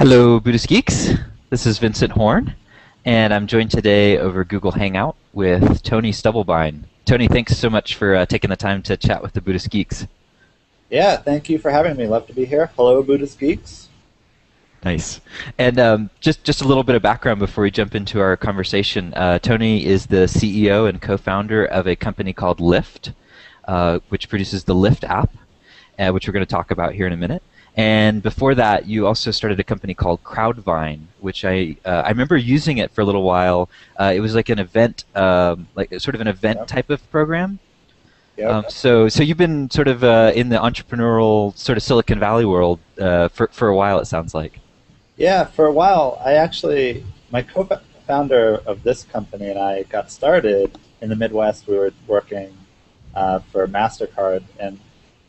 Hello, Buddhist Geeks. This is Vincent Horn, and I'm joined today over Google Hangout with Tony Stubblebine. Tony, thanks so much for uh, taking the time to chat with the Buddhist Geeks. Yeah, thank you for having me. Love to be here. Hello, Buddhist Geeks. Nice. And um, just just a little bit of background before we jump into our conversation. Uh, Tony is the CEO and co-founder of a company called Lift, uh, which produces the Lift app, uh, which we're going to talk about here in a minute. And before that, you also started a company called Crowdvine, which I uh, I remember using it for a little while. Uh, it was like an event, um, like sort of an event Yep. type of program. Yep. Um, so so you've been sort of uh, in the entrepreneurial sort of Silicon Valley world uh, for for a while. It sounds like. yeah, for a while, I actually, my co-founder of this company and I got started in the Midwest. We were working uh, for Mastercard, and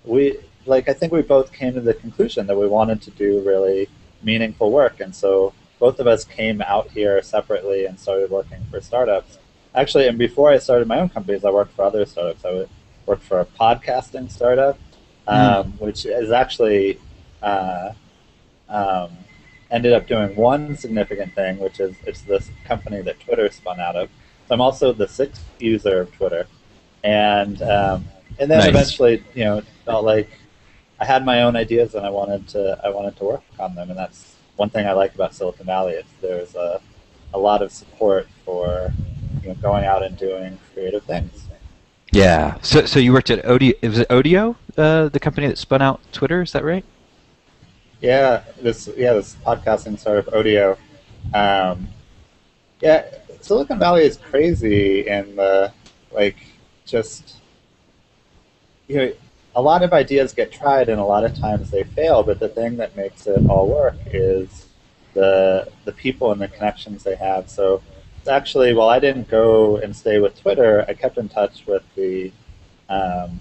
we, like, I think we both came to the conclusion that we wanted to do really meaningful work, and so both of us came out here separately and started working for startups. Actually, and before I started my own companies, I worked for other startups. I worked for a podcasting startup, um, which is actually uh, um, ended up doing one significant thing, which is it's this company that Twitter spun out of. So I'm also the sixth user of Twitter, and um, and then Nice. eventually, you know, felt like I had my own ideas and I wanted to I wanted to work on them, and that's one thing I like about Silicon Valley. Is there's a a lot of support for you know going out and doing creative things. Yeah. So so you worked at Odeo. Was it Odeo, uh, the company that spun out Twitter? Is that right? Yeah, this yeah this podcasting startup Odeo. Um, yeah, Silicon Valley is crazy in the like just you know a lot of ideas get tried and a lot of times they fail, but the thing that makes it all work is the the people and the connections they have. So actually while I didn't go and stay with Twitter, I kept in touch with the um,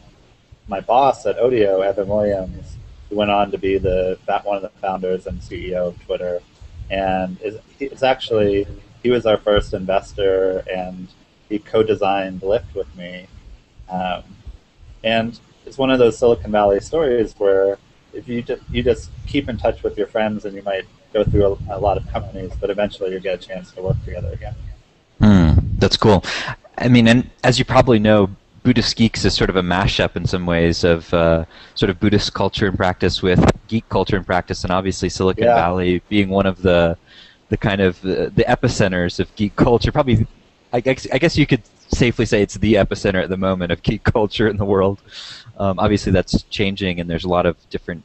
my boss at Odeo, Evan Williams, who went on to be the one of the founders and CEO of Twitter, and is is actually he was our first investor, and he co-designed Lift with me, um, and it's one of those Silicon Valley stories where if you just you just keep in touch with your friends, and you might go through a, a lot of companies, but eventually you get a chance to work together again. Hmm, that's cool. I mean, and as you probably know, Buddhist Geeks is sort of a mashup in some ways of uh, sort of Buddhist culture and practice with geek culture and practice, and obviously Silicon Yeah. Valley being one of the the kind of the, the epicenters of geek culture. Probably, I guess, I guess you could safely say it's the epicenter at the moment of geek culture in the world. Um, obviously, that's changing, and there's a lot of different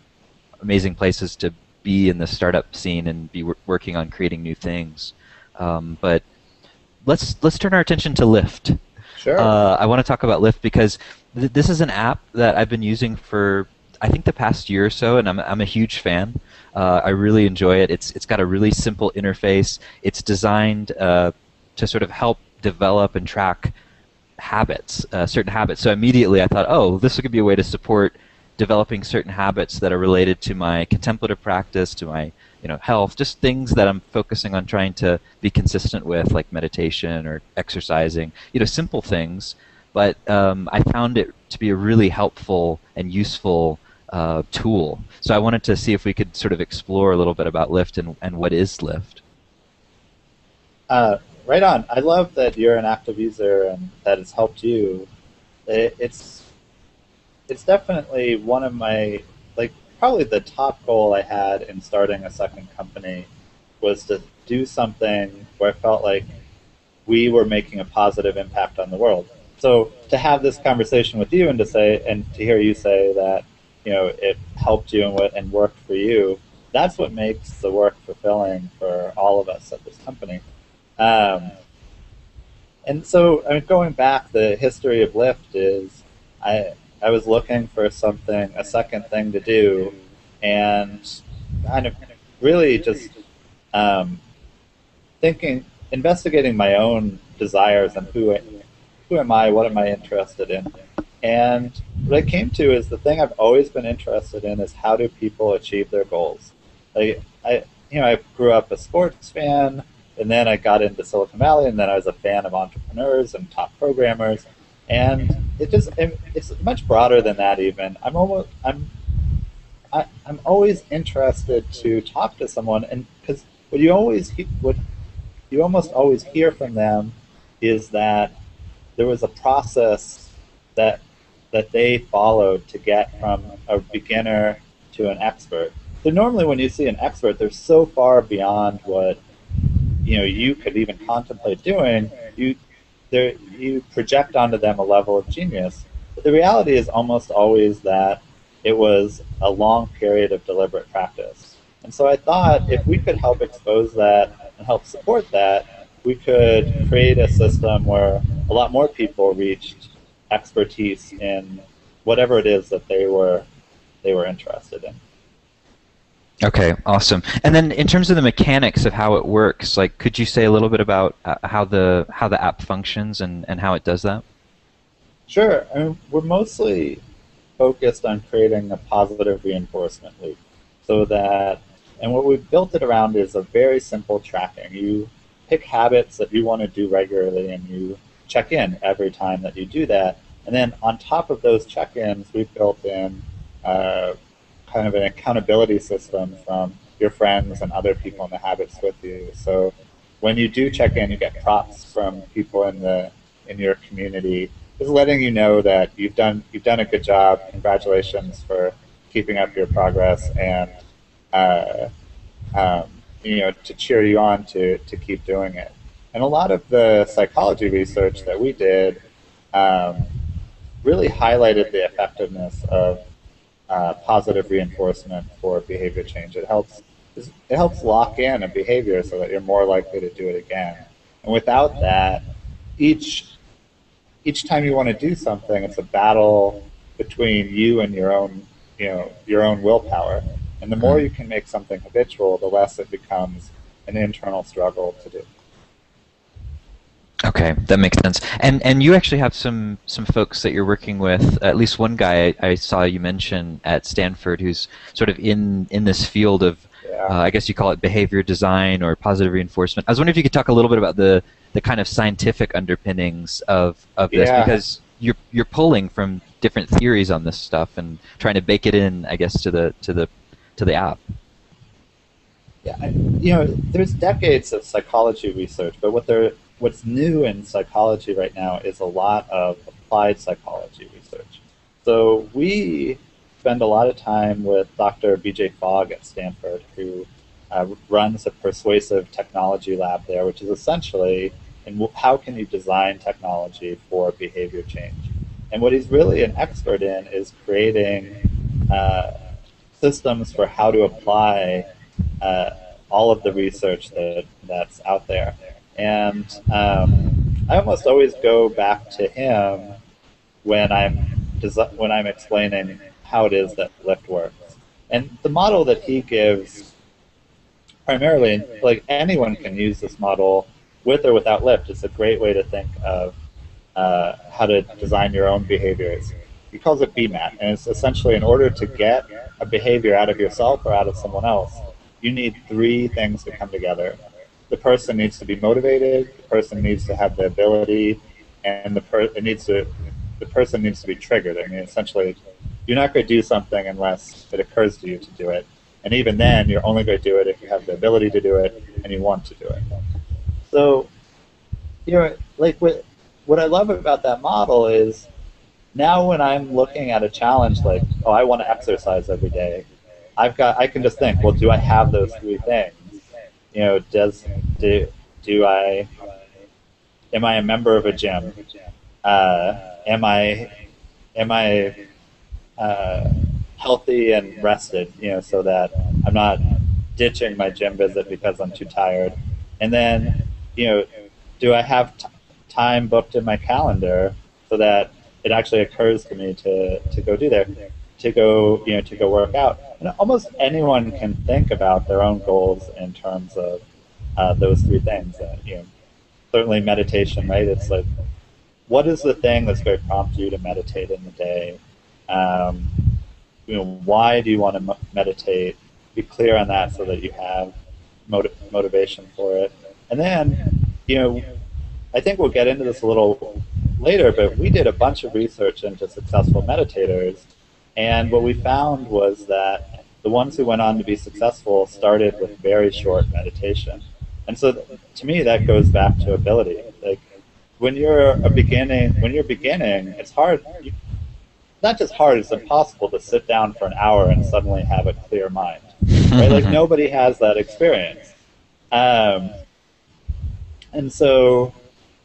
amazing places to be in the startup scene and be wor- working on creating new things. Um, but let's let's turn our attention to Lift. Sure. Uh, I want to talk about Lift because th- this is an app that I've been using for I think the past year or so, and I'm I'm a huge fan. Uh, I really enjoy it. It's it's got a really simple interface. It's designed uh, to sort of help develop and track habits, uh, certain habits. So immediately I thought, oh, this could be a way to support developing certain habits that are related to my contemplative practice, to my you know health, just things that I'm focusing on trying to be consistent with, like meditation or exercising. You know, simple things. But um, I found it to be a really helpful and useful uh, tool. So I wanted to see if we could sort of explore a little bit about Lift and, and what is Lift. Uh, right on. I love that you're an active user and that it's helped you. It, it's it's definitely one of my like probably the top goal I had in starting a second company was to do something where I felt like we were making a positive impact on the world. So to have this conversation with you and to say and to hear you say that you know it helped you and what and worked for you, that's what makes the work fulfilling for all of us at this company. Um, and so, I mean, going back, the history of Lift is I I was looking for something, a second thing to do, and kind of really just um, thinking, investigating my own desires and who who am I, what am I interested in, and what I came to is the thing I've always been interested in is how do people achieve their goals. Like I, you know, I grew up a sports fan and then I got into Silicon Valley, and then I was a fan of entrepreneurs and top programmers, and it just it's much broader than that. Even I'm almost I'm I, I'm always interested to talk to someone, and because what you always what you almost always hear from them is that there was a process that that they followed to get from a beginner to an expert. So normally, when you see an expert, they're so far beyond what you know you could even contemplate doing. You there you project onto them a level of genius. But the reality is almost always that it was a long period of deliberate practice. And so I thought if we could help expose that and help support that, we could create a system where a lot more people reached expertise in whatever it is that they were they were interested in. Okay, awesome. And then in terms of the mechanics of how it works, like could you say a little bit about uh, how the how the app functions and, and how it does that? Sure. I mean, we're mostly focused on creating a positive reinforcement loop so that and what we've built it around is a very simple tracking. You pick habits that you want to do regularly and you check in every time that you do that. And then on top of those check-ins, we've built in uh, kind of an accountability system from your friends and other people in the habits with you. So when you do check in, you get props from people in the in your community, just letting you know that you've done you've done a good job. Congratulations for keeping up your progress and uh, um, you know to cheer you on to to keep doing it. And a lot of the psychology research that we did um, really highlighted the effectiveness of uh, positive reinforcement for behavior change. It helps it helps lock in a behavior so that you're more likely to do it again. And without that, each each time you want to do something, it's a battle between you and your own you know your own willpower. And the more you can make something habitual, the less it becomes an internal struggle to do. Okay, that makes sense. And and you actually have some some folks that you're working with. At least one guy I, I saw you mention at Stanford, who's sort of in in this field of, yeah. uh, I guess you call it behavior design or positive reinforcement. I was wondering if you could talk a little bit about the the kind of scientific underpinnings of of this yeah. because you're you're pulling from different theories on this stuff and trying to bake it in, I guess, to the to the to the app. Yeah, you know, there's decades of psychology research, but what they're what's new in psychology right now is a lot of applied psychology research. So we spend a lot of time with Dr. BJ Fogg at Stanford, who uh, runs a persuasive technology lab there, which is essentially in how can you design technology for behavior change. And what he's really an expert in is creating uh, systems for how to apply uh, all of the research that, that's out there. And um, I almost always go back to him when I'm when I'm explaining how it is that Lift works. And the model that he gives, primarily, like anyone can use this model with or without Lift. It's a great way to think of uh, how to design your own behaviors. He calls it BMAT, and it's essentially in order to get a behavior out of yourself or out of someone else, you need three things to come together the person needs to be motivated, the person needs to have the ability, and the per it needs to the person needs to be triggered. I mean, essentially, you're not going to do something unless it occurs to you to do it, and even then, you're only going to do it if you have the ability to do it and you want to do it. So, you know, like what what I love about that model is now when I'm looking at a challenge like, oh, I want to exercise every day, I've got I can just think, well, do I have those three things? You know, does do do I am I a member of a gym? Uh, am I am I uh, healthy and rested? You know, so that I'm not ditching my gym visit because I'm too tired. And then, you know, do I have t- time booked in my calendar so that it actually occurs to me to, to go do there, to go, you know, to go work out? And almost anyone can think about their own goals in terms of uh, those three things. Uh, you know, certainly meditation, right? It's like, what is the thing that's going to prompt you to meditate in the day? Um, you know, why do you want to meditate? Be clear on that so that you have motiv- motivation for it. And then, you know, I think we'll get into this a little later, but we did a bunch of research into successful meditators and what we found was that the ones who went on to be successful started with very short meditation. And so th- to me, that goes back to ability. Like when you're a beginning, when you're beginning, it's hard. You, not just hard; it's impossible to sit down for an hour and suddenly have a clear mind. Right? like nobody has that experience. Um, and so,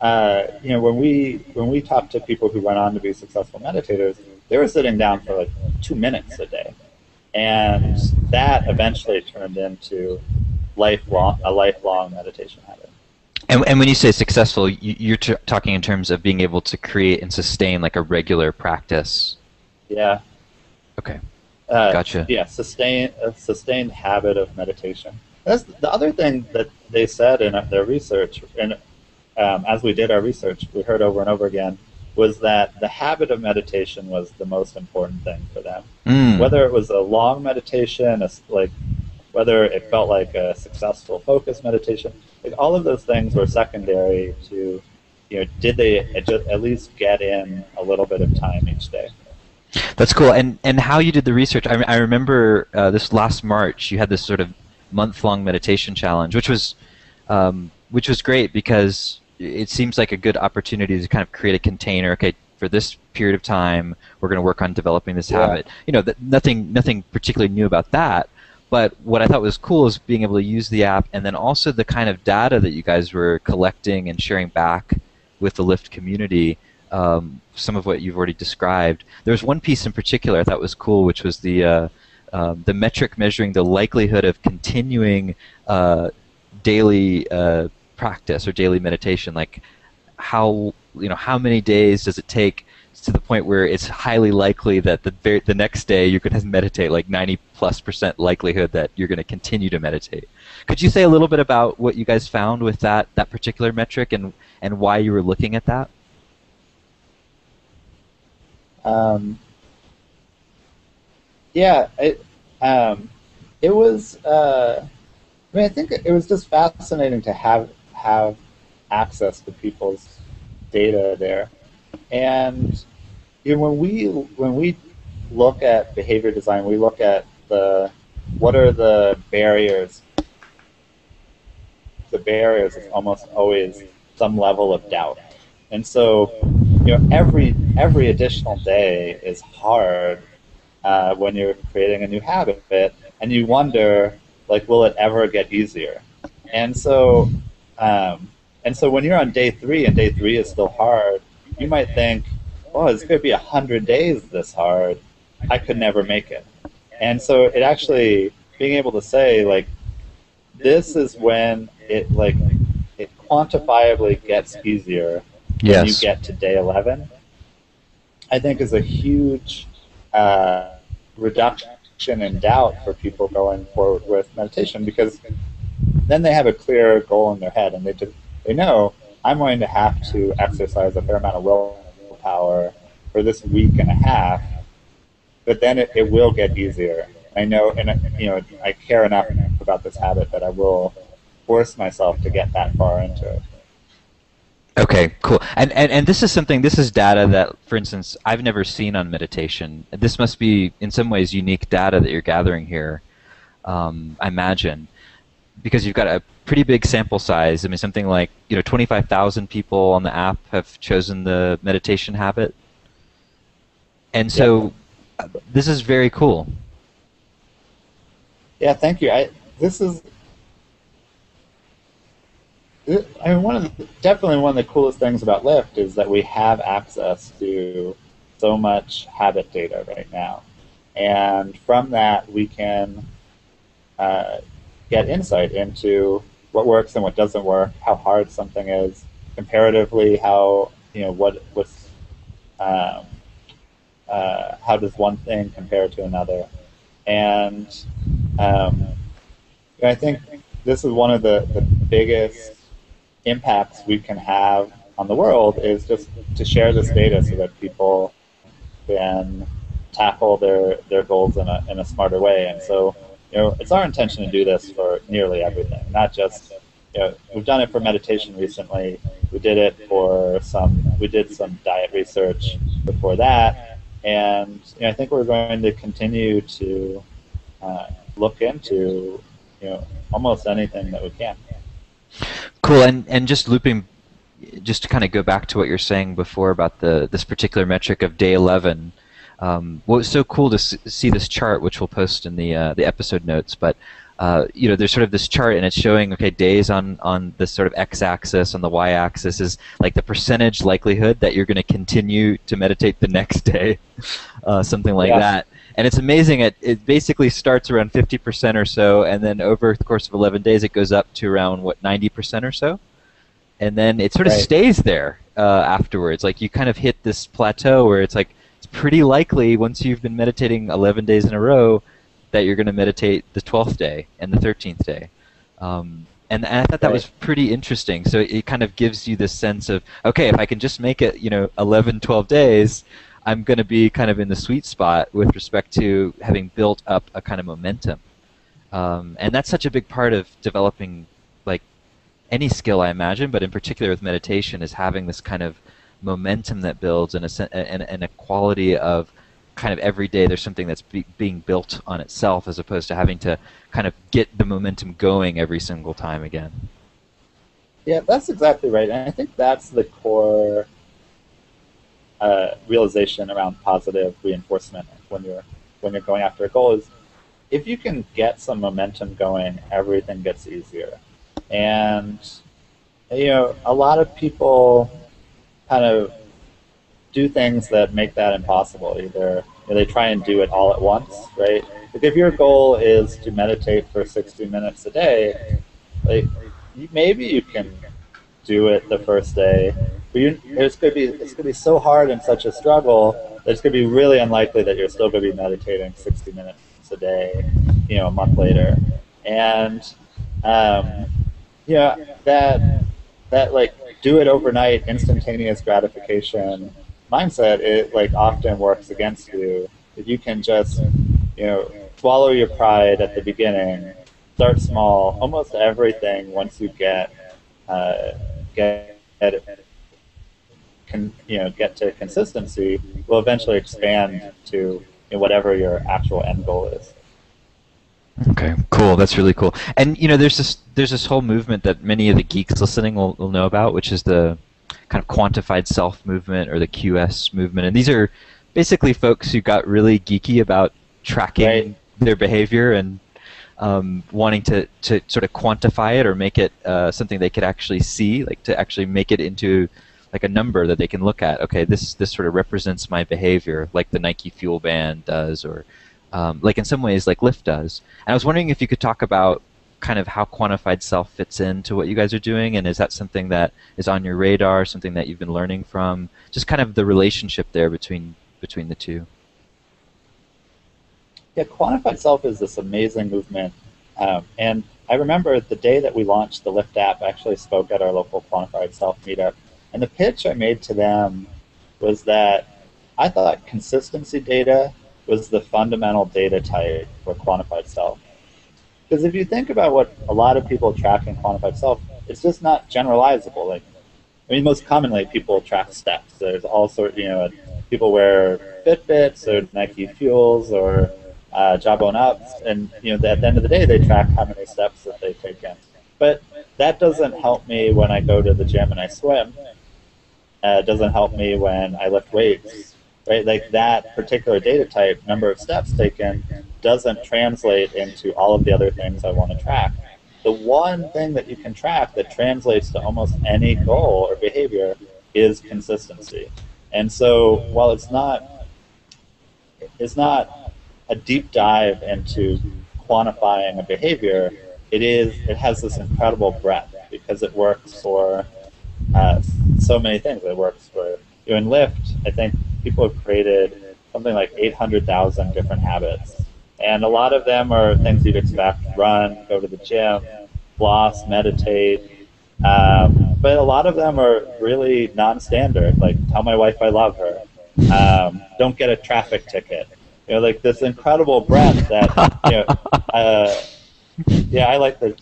uh, you know, when we when we talk to people who went on to be successful meditators, they were sitting down for like two minutes a day, and that eventually turned into lifelong a lifelong meditation habit. And, and when you say successful, you, you're t- talking in terms of being able to create and sustain like a regular practice. Yeah. Okay. Uh, Gotcha. Yeah, sustain a sustained habit of meditation. That's the other thing that they said in their research, and um, as we did our research, we heard over and over again, was that the habit of meditation was the most important thing for them. Mm. Whether it was a long meditation, a like whether it felt like a successful focus meditation, like all of those things were secondary to, you know, did they at at least get in a little bit of time each day? That's cool. And and how you did the research? I, I remember uh, this last March, you had this sort of month-long meditation challenge, which was um, which was great because it seems like a good opportunity to kind of create a container. Okay, for this period of time, we're going to work on developing this Yeah. habit. You know, that nothing nothing particularly new about that. But what I thought was cool is being able to use the app, and then also the kind of data that you guys were collecting and sharing back with the Lift community. Um, some of what you've already described. There was one piece in particular I thought was cool, which was the uh, um, the metric measuring the likelihood of continuing uh, daily uh, practice or daily meditation. Like how you know how many days does it take to the point where it's highly likely that the ver- the next day you're going to meditate, like 90 plus percent likelihood that you're going to continue to meditate. Could you say a little bit about what you guys found with that that particular metric and and why you were looking at that? Um, yeah, it um, it was. Uh, I mean, I think it was just fascinating to have have access to people's data there, and you know, when we when we look at behavior design, we look at the what are the barriers. The barriers is almost always some level of doubt, and so you know every every additional day is hard uh, when you're creating a new habit, and you wonder like, will it ever get easier? And so, um, and so when you're on day three and day three is still hard, you might think, oh, it's going to be a hundred days this hard. I could never make it. And so it actually being able to say like, this is when it like it quantifiably gets easier when you get to day 11, I think is a huge uh, reduction in doubt for people going forward with meditation because then they have a clear goal in their head and they they know I'm going to have to exercise a fair amount of willpower for this week and a half, but then it, it will get easier. I know, and you know, I care enough about this habit that I will force myself to get that far into it. Okay, cool. And, and and this is something. This is data that, for instance, I've never seen on meditation. This must be, in some ways, unique data that you're gathering here. Um, I imagine, because you've got a pretty big sample size. I mean, something like you know, 25,000 people on the app have chosen the meditation habit, and so uh, this is very cool. Yeah, thank you. I this is I mean, one of the, definitely one of the coolest things about Lift is that we have access to so much habit data right now, and from that we can uh, get insight into what works and what doesn't work, how hard something is, comparatively, how you know what what's um, uh, how does one thing compare to another, and um, I think this is one of the, the biggest impacts we can have on the world is just to share this data so that people can tackle their, their goals in a, in a smarter way. And so, you know, it's our intention to do this for nearly everything, not just, you know, we've done it for meditation recently. We did it for some, we did some diet research before that. And you know, I think we're going to continue to uh, look into you know almost anything that we can. Cool, and and just looping, just to kind of go back to what you're saying before about the this particular metric of day 11. Um, what was so cool to see this chart, which we'll post in the uh, the episode notes, but uh, you know, there's sort of this chart, and it's showing okay days on on this sort of x-axis, on the y-axis is like the percentage likelihood that you're going to continue to meditate the next day, uh, something like yeah. that. And it's amazing. It it basically starts around 50% or so, and then over the course of 11 days, it goes up to around what 90% or so, and then it sort of right. stays there uh, afterwards. Like you kind of hit this plateau where it's like it's pretty likely once you've been meditating 11 days in a row that you're going to meditate the 12th day and the 13th day. Um, and, and, I thought that right. was pretty interesting. So it kind of gives you this sense of, okay, if I can just make it, you know, 11, 12 days, I'm going to be kind of in the sweet spot with respect to having built up a kind of momentum. Um, and that's such a big part of developing, like, any skill, I imagine, but in particular with meditation, is having this kind of momentum that builds and a, and, and a quality of kind of every day there's something that's be, being built on itself as opposed to having to kind of get the momentum going every single time again. Yeah, that's exactly right. And I think that's the core uh, realization around positive reinforcement when you're when you're going after a goal is if you can get some momentum going, everything gets easier. And you know, a lot of people kind of do things that make that impossible. Either you know, they try and do it all at once, right? Like if your goal is to meditate for 60 minutes a day, like maybe you can do it the first day, but you, it's gonna be it's gonna be so hard and such a struggle that it's gonna be really unlikely that you're still gonna be meditating 60 minutes a day, you know, a month later, and um, yeah, that that like do it overnight, instantaneous gratification mindset, it like often works against you. If you can just, you know, swallow your pride at the beginning, start small. Almost everything once you get uh, get can you know get to consistency will eventually expand to you know, whatever your actual end goal is. Okay, cool. That's really cool. And you know, there's this there's this whole movement that many of the geeks listening will, will know about, which is the kind of quantified self movement or the QS movement. And these are basically folks who got really geeky about tracking right. their behavior and um, wanting to, to sort of quantify it or make it uh, something they could actually see, like to actually make it into like a number that they can look at. Okay, this this sort of represents my behavior, like the Nike Fuel Band does, or um, like in some ways like Lift does. And I was wondering if you could talk about kind of how quantified self fits into what you guys are doing, and is that something that is on your radar, something that you've been learning from? Just kind of the relationship there between between the two. Yeah, quantified self is this amazing movement, um, and I remember the day that we launched the Lyft app. I actually spoke at our local quantified self meetup, and the pitch I made to them was that I thought consistency data was the fundamental data type for quantified self because if you think about what a lot of people track in quantified self, it's just not generalizable. Like, I mean, most commonly people track steps. There's all sorts, you know, people wear Fitbits or Nike Fuels or uh, Jawbone Ups, and you know, at the end of the day, they track how many steps that they take in. But that doesn't help me when I go to the gym and I swim. Uh, it doesn't help me when I lift weights, right? Like that particular data type, number of steps taken, doesn't translate into all of the other things I want to track. The one thing that you can track that translates to almost any goal or behavior is consistency. And so while it's not it's not a deep dive into quantifying a behavior, it is it has this incredible breadth because it works for uh, so many things. It works for you know, in Lift. I think people have created something like 800,000 different habits and a lot of them are things you'd expect run, go to the gym, floss, meditate. Um, but a lot of them are really non standard, like tell my wife I love her, um, don't get a traffic ticket. You know, like this incredible breadth that, you know, uh, yeah, I like the.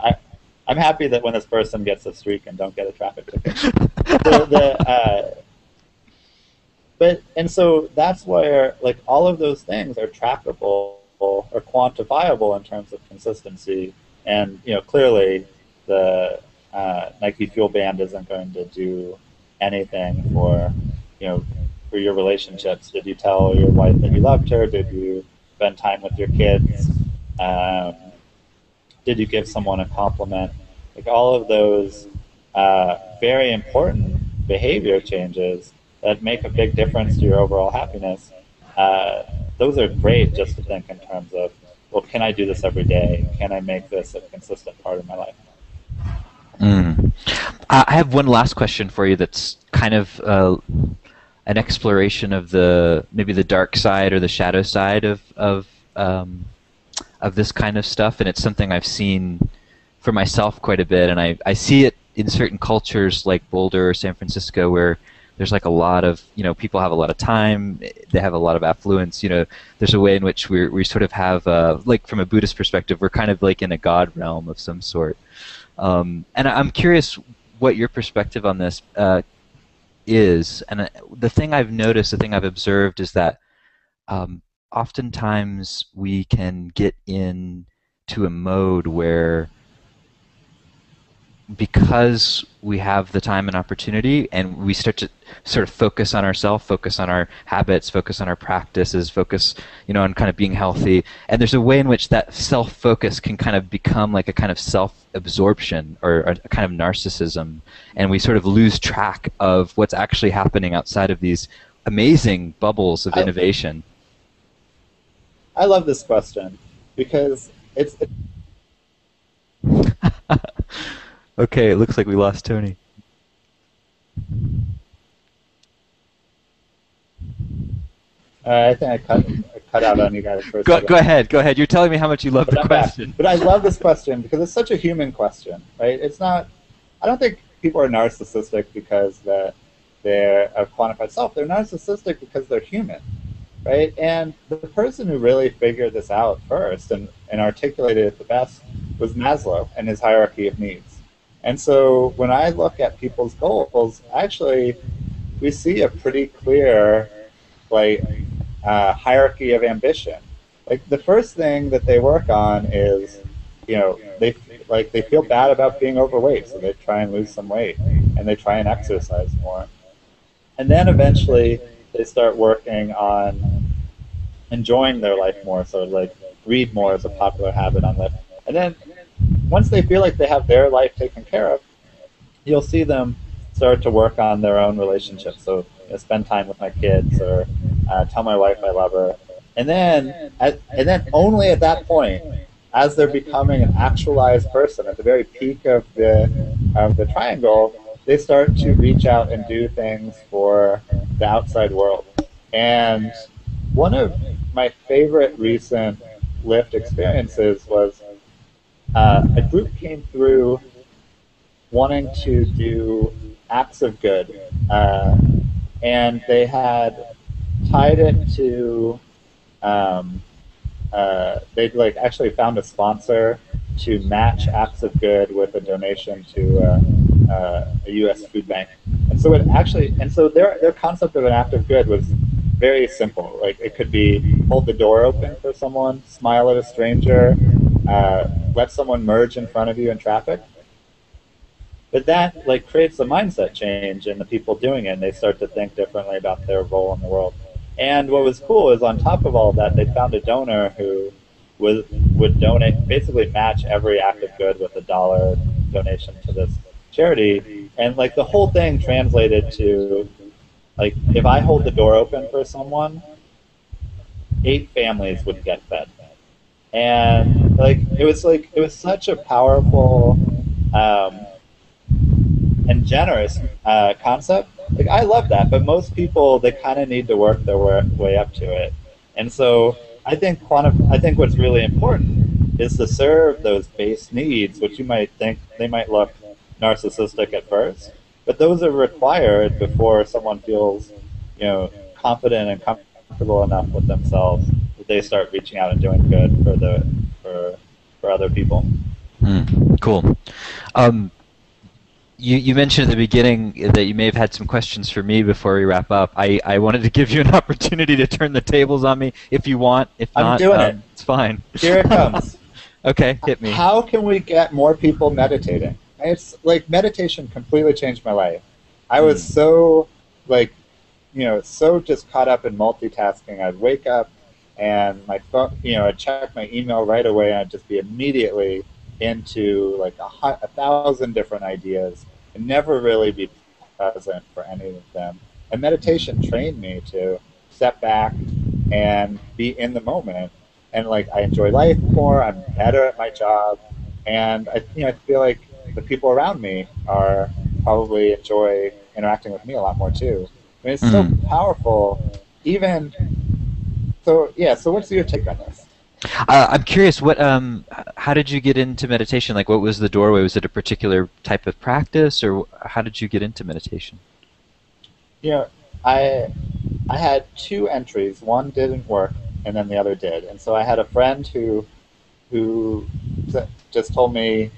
I, I'm happy that when this person gets a streak and don't get a traffic ticket. The, the, uh, but and so that's where like all of those things are trackable or quantifiable in terms of consistency. And you know, clearly, the uh, Nike Fuel Band isn't going to do anything for you know for your relationships. Did you tell your wife that you loved her? Did you spend time with your kids? Um, did you give someone a compliment? Like all of those uh, very important behavior changes that make a big difference to your overall happiness. Uh, those are great just to think in terms of, well, can I do this every day? Can I make this a consistent part of my life? Mm. I have one last question for you that's kind of uh, an exploration of the maybe the dark side or the shadow side of of um, of this kind of stuff, and it's something I've seen for myself quite a bit, and I I see it in certain cultures like Boulder or San Francisco where there's like a lot of you know people have a lot of time they have a lot of affluence you know there's a way in which we we sort of have uh, like from a buddhist perspective we're kind of like in a god realm of some sort. Um, and i'm curious what your perspective on this uh, is. And uh, the thing i've noticed the thing i've observed is that um, oftentimes we can get in to a mode where because we have the time and opportunity and we start to sort of focus on ourselves focus on our habits focus on our practices focus you know on kind of being healthy and there's a way in which that self focus can kind of become like a kind of self absorption or a kind of narcissism and we sort of lose track of what's actually happening outside of these amazing bubbles of innovation I love this question because it's. okay, it looks like we lost Tony. Uh, I think I cut, I cut out on you guys for a go, Go ahead, go ahead. You're telling me how much you love but the I'm question. Back. But I love this question because it's such a human question, right? It's not. I don't think people are narcissistic because that they're a quantified self. They're narcissistic because they're human right? And the person who really figured this out first and, and articulated it the best was Maslow and his hierarchy of needs. And so when I look at people's goals, actually, we see a pretty clear like uh, hierarchy of ambition. Like the first thing that they work on is, you know, they like they feel bad about being overweight, so they try and lose some weight, and they try and exercise more. And then eventually, they start working on enjoying their life more. So like read more is a popular habit on Lift. And then once they feel like they have their life taken care of, you'll see them start to work on their own relationships. So you know, spend time with my kids or uh, tell my wife I love her. And then, and then only at that point, as they're becoming an actualized person at the very peak of the of the triangle, they start to reach out and do things for the outside world. And one of my favorite recent Lift experiences was uh, a group came through wanting to do acts of good, uh, and they had tied it to. Um, uh, they like actually found a sponsor to match acts of good with a donation to uh, uh, a U.S. food bank. And so it actually, and so their their concept of an act of good was very simple. Like it could be hold the door open for someone, smile at a stranger, uh, let someone merge in front of you in traffic. But that like creates a mindset change in the people doing it, and they start to think differently about their role in the world. And what was cool is on top of all of that, they found a donor who would would donate, basically match every act of good with a dollar donation to this charity. And like the whole thing translated to like if I hold the door open for someone, eight families would get fed. And like it was like it was such a powerful um, and generous uh, concept. Like I love that, but most people they kind of need to work their way up to it. And so I think quantum. I think what's really important is to serve those base needs, which you might think they might look narcissistic at first, but those are required before someone feels, you know, confident and comfortable enough with themselves they start reaching out and doing good for the for for other people. Mm, cool. Um, you, you mentioned at the beginning that you may have had some questions for me before we wrap up. I, I wanted to give you an opportunity to turn the tables on me if you want. If I'm not, doing um, it. it's fine. Here it comes. okay, hit me. How can we get more people meditating? It's like meditation completely changed my life. I was Hmm. so like, you know, so just caught up in multitasking. I'd wake up and my phone, you know, I'd check my email right away, and I'd just be immediately into like a, a thousand different ideas, and never really be present for any of them. And meditation trained me to step back and be in the moment and like I enjoy life more. I'm better at my job, and I you know I feel like the people around me are probably enjoy interacting with me a lot more too. I mean, it's so Mm. powerful. Even so, yeah. So what's your take on this? Uh, I'm curious. What? Um, how did you get into meditation? Like, what was the doorway? Was it a particular type of practice, or how did you get into meditation? You know, I I had two entries. One didn't work, and then the other did. And so I had a friend who who just told me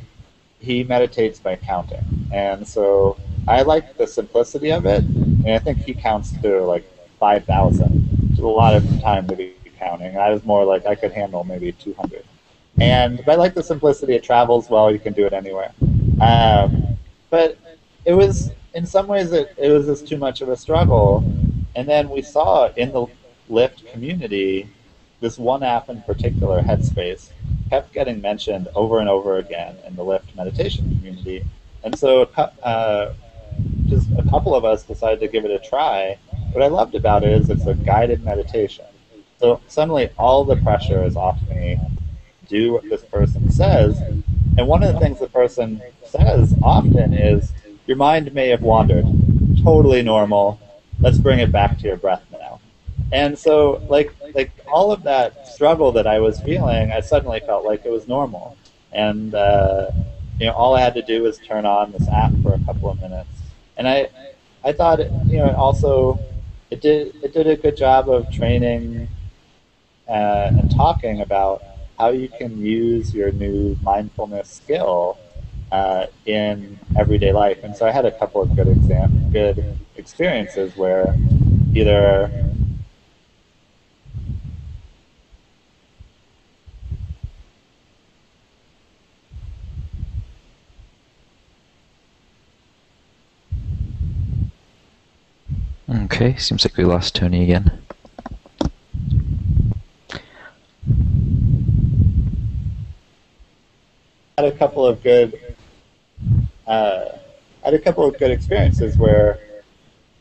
he meditates by counting. And so I like the simplicity of it, and I think he counts to like five thousand. A lot of time to be counting. I was more like I could handle maybe two hundred. And but I like the simplicity. It travels well. You can do it anywhere. Um, but it was in some ways it, it was just too much of a struggle. And then we saw in the Lift community, this one app in particular, Headspace, kept getting mentioned over and over again in the Lift meditation community. And so uh, just a couple of us decided to give it a try. What I loved about it is it's a guided meditation. So suddenly all the pressure is off me. Do what this person says. And one of the things the person says often is, your mind may have wandered. Totally normal. Let's bring it back to your breath now. And so, like, like all of that struggle that I was feeling, I suddenly felt like it was normal. And uh, you know, all I had to do was turn on this app for a couple of minutes. And I, I thought, you know, it also, it did, it did a good job of training uh, and talking about how you can use your new mindfulness skill uh, in everyday life. And so I had a couple of good exam, good experiences where either Okay, seems like we lost Tony again. had a couple of good uh, had a couple of good experiences where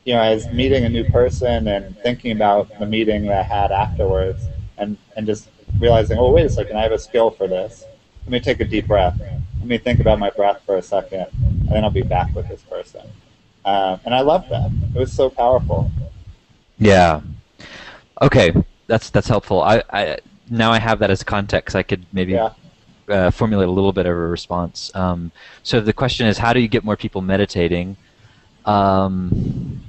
you know I was meeting a new person and thinking about the meeting that I had afterwards and and just realizing oh wait a second I have a skill for this. Let me take a deep breath. Let me think about my breath for a second and then I'll be back with this person um, and I loved that it was so powerful Yeah. Okay, that's that's helpful. I, I now I have that as context. I could maybe yeah uh, formulate a little bit of a response. Um, so the question is, how do you get more people meditating? Um,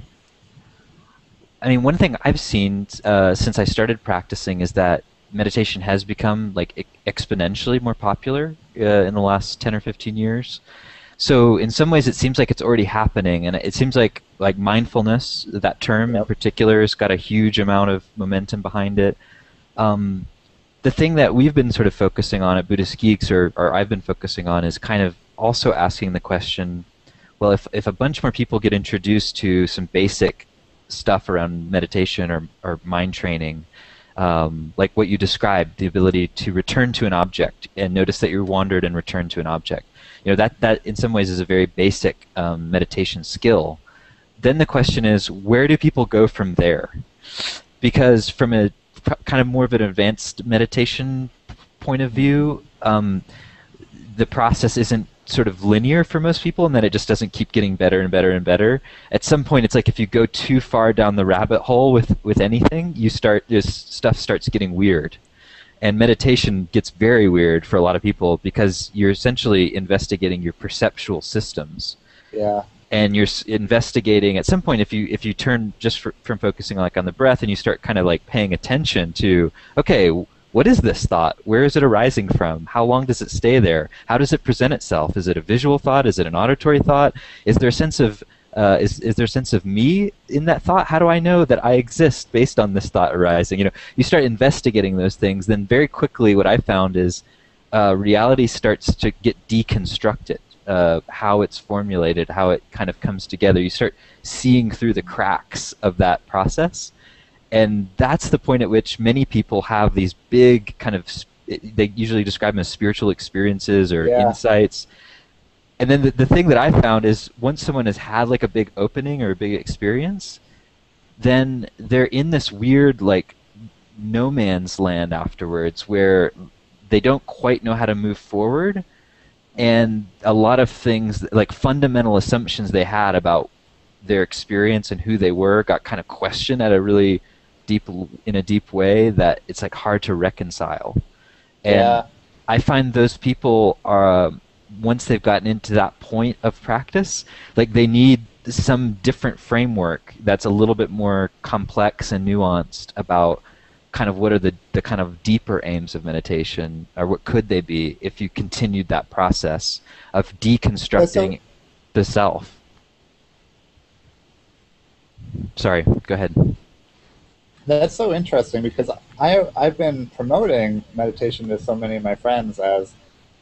I mean, one thing I've seen uh, since I started practicing is that meditation has become like e- exponentially more popular uh, in the last ten or fifteen years. So in some ways, it seems like it's already happening, and it seems like like mindfulness, that term in particular, has got a huge amount of momentum behind it. Um, the thing that we've been sort of focusing on at Buddhist Geeks, or, or I've been focusing on, is kind of also asking the question well, if, if a bunch more people get introduced to some basic stuff around meditation or, or mind training, um, like what you described, the ability to return to an object and notice that you're wandered and return to an object, you know, that, that in some ways is a very basic um, meditation skill. Then the question is, where do people go from there? Because from a kind of more of an advanced meditation point of view, um, the process isn't sort of linear for most people and that it just doesn't keep getting better and better and better. At some point it's like if you go too far down the rabbit hole with, with anything, you start this stuff starts getting weird. And meditation gets very weird for a lot of people because you're essentially investigating your perceptual systems yeah and you're investigating at some point if you if you turn just fr from focusing like on the breath and you start kind of like paying attention to okay what is this thought? Where is it arising from? How long does it stay there? How does it present itself? Is it a visual thought? Is it an auditory thought? Is there a sense of uh, is, is there a sense of me in that thought? How do I know that I exist based on this thought arising? You know, you start investigating those things, then very quickly what I found is uh, reality starts to get deconstructed. Uh, how it's formulated, how it kind of comes together. You start seeing through the cracks of that process, and that's the point at which many people have these big kind of they usually describe them as spiritual experiences or Yeah. insights and then the, the thing that i found is once someone has had like a big opening or a big experience then they're in this weird like no man's land afterwards where they don't quite know how to move forward and a lot of things like fundamental assumptions they had about their experience and who they were got kind of questioned at a really deep in a deep way that it's like hard to reconcile and Yeah. i find those people are once they've gotten into that point of practice like they need some different framework that's a little bit more complex and nuanced about kind of what are the, the kind of deeper aims of meditation or what could they be if you continued that process of deconstructing the self. Sorry go ahead. That's so interesting because I I've been promoting meditation to so many of my friends as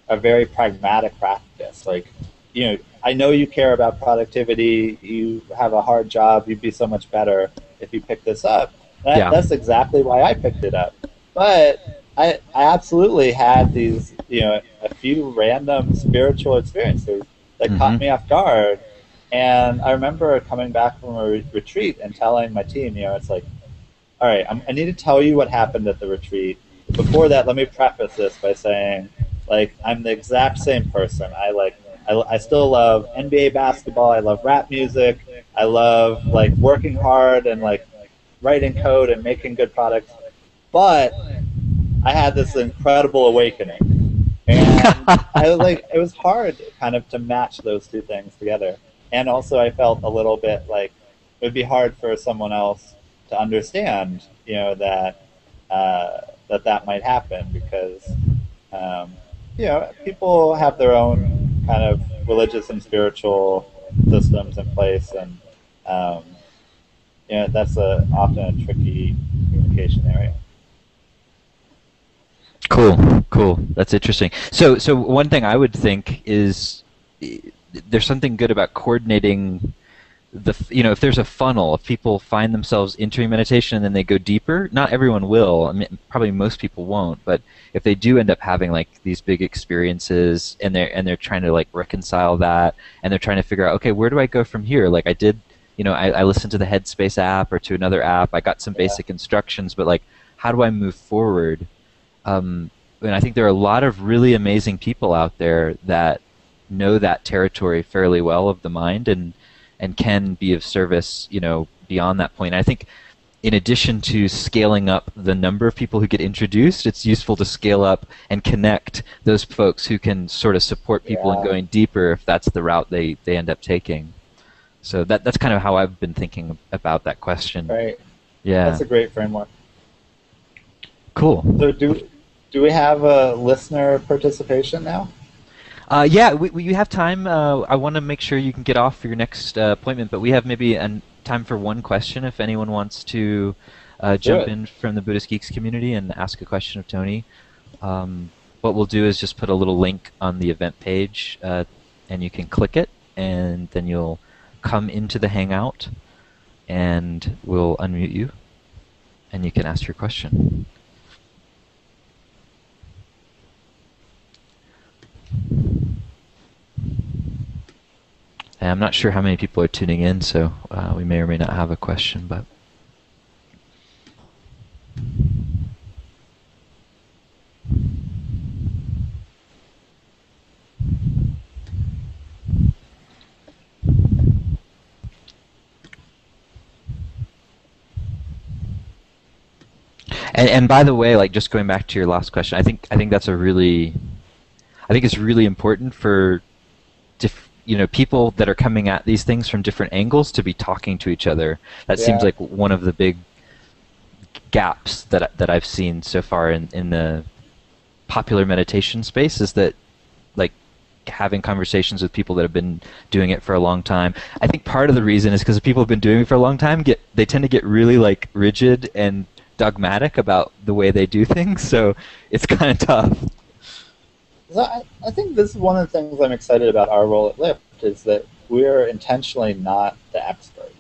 a very pragmatic practice. Like, you know, I know you care about productivity. You have a hard job. You'd be so much better if you pick this up. That, Yeah. That's exactly why I picked it up. But I I absolutely had these you know a few random spiritual experiences that caught Mhm. me off guard. And I remember coming back from a re- retreat and telling my team, you know, it's like, all right, I'm, I need to tell you what happened at the retreat. Before that, let me preface this by saying, like, I'm the exact same person. I like, I, I still love NBA basketball. I love rap music. I love like working hard and like writing code and making good products. But I had this incredible awakening, and I like it was hard kind of to match those two things together. And also, I felt a little bit like it would be hard for someone else to understand, you know, that uh, that that might happen because, um, you know, people have their own kind of religious and spiritual systems in place, and um, you know, that's a often a tricky communication area. Cool, cool. That's interesting. So, so one thing I would think is there's something good about coordinating the, you know, if there's a funnel, if people find themselves entering meditation and then they go deeper, not everyone will. I mean, probably most people won't. But if they do end up having like these big experiences and they're and they're trying to like reconcile that and they're trying to figure out, okay, where do I go from here? Like I did, you know, I, I listened to the Headspace app or to another app. I got some Yeah. basic instructions, but like, how do I move forward? um, and I think there are a lot of really amazing people out there that know that territory fairly well of the mind and and can be of service, you know, beyond that point. I think in addition to scaling up the number of people who get introduced, it's useful to scale up and connect those folks who can sort of support people in going deeper if that's the route they, they end up taking. So that that's kind of how I've been thinking about that question. Right. Yeah. That's a great framework. cool. So do do we have a listener participation now? Uh, yeah, we, we you have time. Uh, I want to make sure you can get off for your next uh, appointment, but we have maybe an, time for one question if anyone wants to uh, jump in from the Buddhist Geeks community and ask a question of Tony. Um, what we'll do is just put a little link on the event page, uh, and you can click it, and then you'll come into the Hangout, and we'll unmute you, and you can ask your question. And I'm not sure how many people are tuning in, so uh, we may or may not have a question, but. And, and by the way, like just going back to your last question, I think I think that's a really, I think it's really important for, diff, you know, people that are coming at these things from different angles to be talking to each other. That seems like one of the big gaps that that I've seen so far in in the popular meditation space is that like having conversations with people that have been doing it for a long time. I think part of the reason is because people have been doing it for a long time. Get they tend to get really like rigid and dogmatic about the way they do things. So it's kind of tough. I, I think this is one of the things I'm excited about our role at Lift is that we're intentionally not the expert.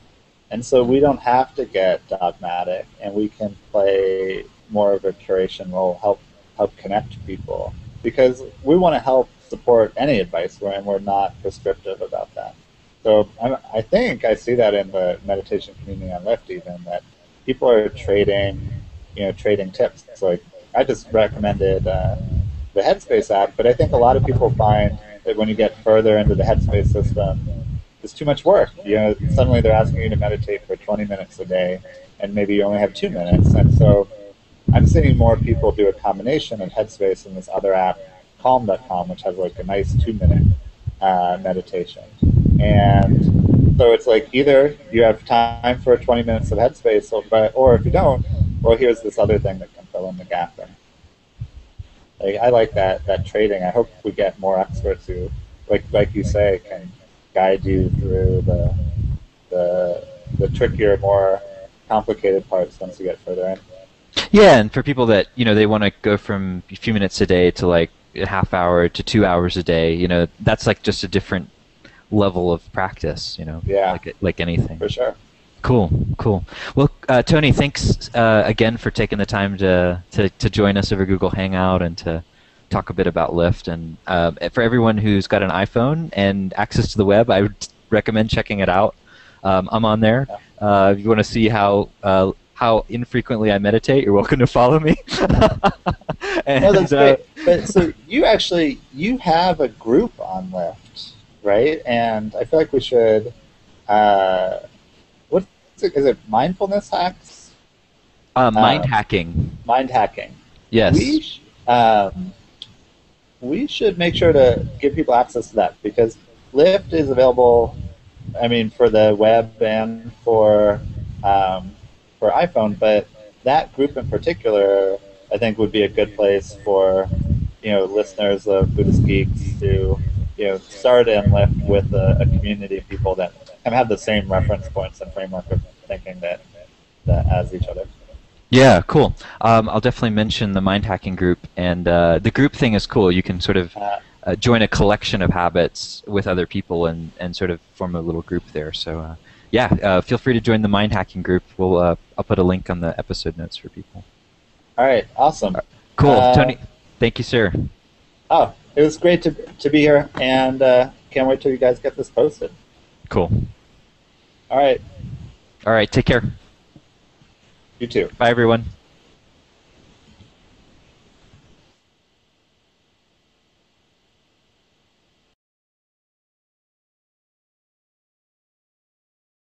And so we don't have to get dogmatic and we can play more of a curation role, help help connect people. Because we want to help support any advice and we're not prescriptive about that. So I, I think I see that in the meditation community on Lift even that people are trading, you know, trading tips. Like I just recommended uh, the Headspace app, but I think a lot of people find that when you get further into the Headspace system, it's too much work. You know, suddenly they're asking you to meditate for 20 minutes a day, and maybe you only have two minutes. And so I'm seeing more people do a combination of Headspace and this other app, Calm.com, which has like a nice two-minute uh, meditation. And so it's like either you have time for 20 minutes of Headspace, or, or if you don't, well, here's this other thing that can fill in the gap. Like, I like that that trading. I hope we get more experts who, like like you say, can guide you through the the the trickier, more complicated parts once you get further in. Yeah, and for people that you know they want to go from a few minutes a day to like a half hour to two hours a day, you know that's like just a different level of practice. You know, yeah, like like anything. For sure. Cool, cool. Well, uh, Tony, thanks uh, again for taking the time to, to, to join us over Google Hangout and to talk a bit about Lift. And uh, for everyone who's got an iPhone and access to the web, I would recommend checking it out. Um, I'm on there. Uh, if you want to see how uh, how infrequently I meditate, you're welcome to follow me. and, no, that's great. But so you actually you have a group on Lift, right? And I feel like we should it, is it mindfulness hacks? Uh, mind um, hacking. Mind hacking. Yes. We, sh- um, we should make sure to give people access to that because Lift is available. I mean, for the web and for um, for iPhone, but that group in particular, I think, would be a good place for you know listeners of Buddhist Geeks to you know start and Lift with a, a community of people that kind of have the same reference points and framework of thinking that, that as each other. Yeah, cool. Um, I'll definitely mention the mind hacking group, and uh, the group thing is cool. You can sort of uh, uh, join a collection of habits with other people and, and sort of form a little group there. So, uh, yeah, uh, feel free to join the mind hacking group. We'll uh, I'll put a link on the episode notes for people. All right, awesome. cool, Tony. Thank you, sir. Oh, it was great to to be here, and can't wait till you guys get this posted. Cool. All right. All right. Take care. You too. Bye, everyone.